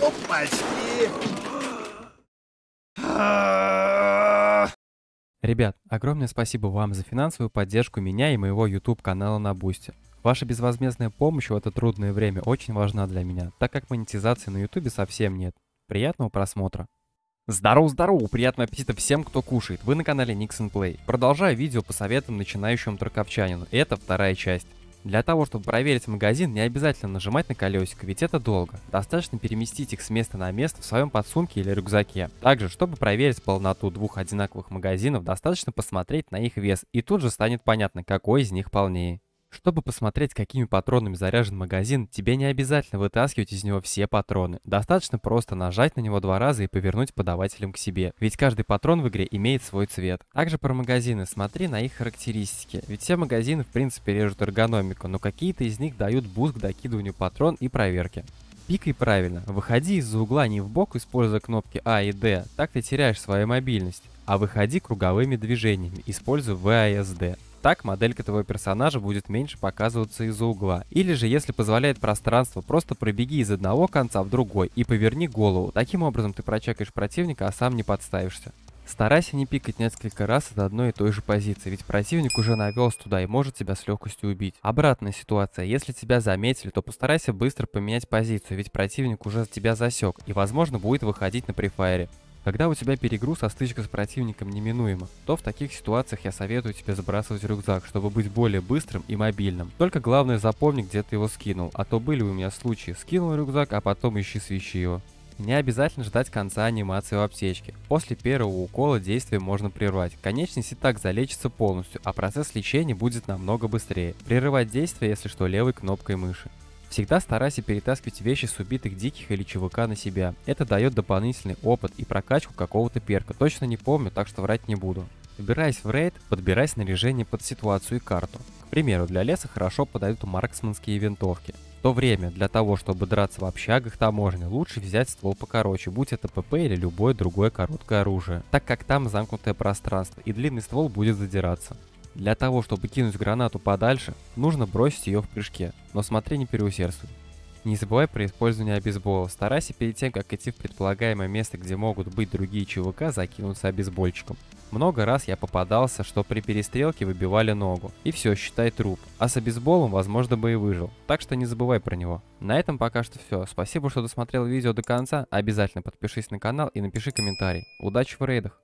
Опачки! Ребят, огромное спасибо вам за финансовую поддержку меня и моего YouTube канала на Бусте. Ваша безвозмездная помощь в это трудное время очень важна для меня, так как монетизации на YouTube совсем нет. Приятного просмотра! Здорово-здорово, приятного аппетита всем, кто кушает. Вы на канале Nixon Play. Продолжаю видео по советам начинающему тракопчанину. Это вторая часть. Для того, чтобы проверить магазин, не обязательно нажимать на колесико, ведь это долго. Достаточно переместить их с места на место в своем подсумке или рюкзаке. Также, чтобы проверить полноту двух одинаковых магазинов, достаточно посмотреть на их вес, и тут же станет понятно, какой из них полнее. Чтобы посмотреть, какими патронами заряжен магазин, тебе не обязательно вытаскивать из него все патроны. Достаточно просто нажать на него два раза и повернуть подавателем к себе, ведь каждый патрон в игре имеет свой цвет. Также про магазины, смотри на их характеристики, ведь все магазины в принципе режут эргономику, но какие-то из них дают буст к докидыванию патрон и проверке. Пикай правильно, выходи из-за угла не в бок, используя кнопки А и Д, так ты теряешь свою мобильность, а выходи круговыми движениями, используя ВАСД. Так моделька твоего персонажа будет меньше показываться из-за угла. Или же, если позволяет пространство, просто пробеги из одного конца в другой и поверни голову. Таким образом ты прочекаешь противника, а сам не подставишься. Старайся не пикать несколько раз от одной и той же позиции, ведь противник уже навелся туда и может тебя с легкостью убить. Обратная ситуация, если тебя заметили, то постарайся быстро поменять позицию, ведь противник уже тебя засек и возможно будет выходить на префайре. Когда у тебя перегруз, а стычка с противником неминуема, то в таких ситуациях я советую тебе забрасывать рюкзак, чтобы быть более быстрым и мобильным. Только главное запомни, где ты его скинул, а то были у меня случаи, скинул рюкзак, а потом ищи свищи его. Не обязательно ждать конца анимации в аптечке. После первого укола действие можно прервать. Конечность и так залечится полностью, а процесс лечения будет намного быстрее. Прерывать действие, если что, левой кнопкой мыши. Всегда старайся перетаскивать вещи с убитых диких или ЧВК на себя. Это дает дополнительный опыт и прокачку какого-то перка. Точно не помню, так что врать не буду. Выбираясь в рейд, подбирай снаряжение под ситуацию и карту. К примеру, для леса хорошо подойдут марксманские винтовки. В то время для того, чтобы драться в общагах таможни, лучше взять ствол покороче, будь это ПП или любое другое короткое оружие, так как там замкнутое пространство и длинный ствол будет задираться. Для того, чтобы кинуть гранату подальше, нужно бросить ее в прыжке, но смотри не переусердствуй. Не забывай про использование обезбола. Старайся перед тем, как идти в предполагаемое место, где могут быть другие ЧВК, закинуться обезбольчиком. Много раз я попадался, что при перестрелке выбивали ногу. И все, считай труп. А с обезболом, возможно, бы и выжил. Так что не забывай про него. На этом пока что все. Спасибо, что досмотрел видео до конца. Обязательно подпишись на канал и напиши комментарий. Удачи в рейдах!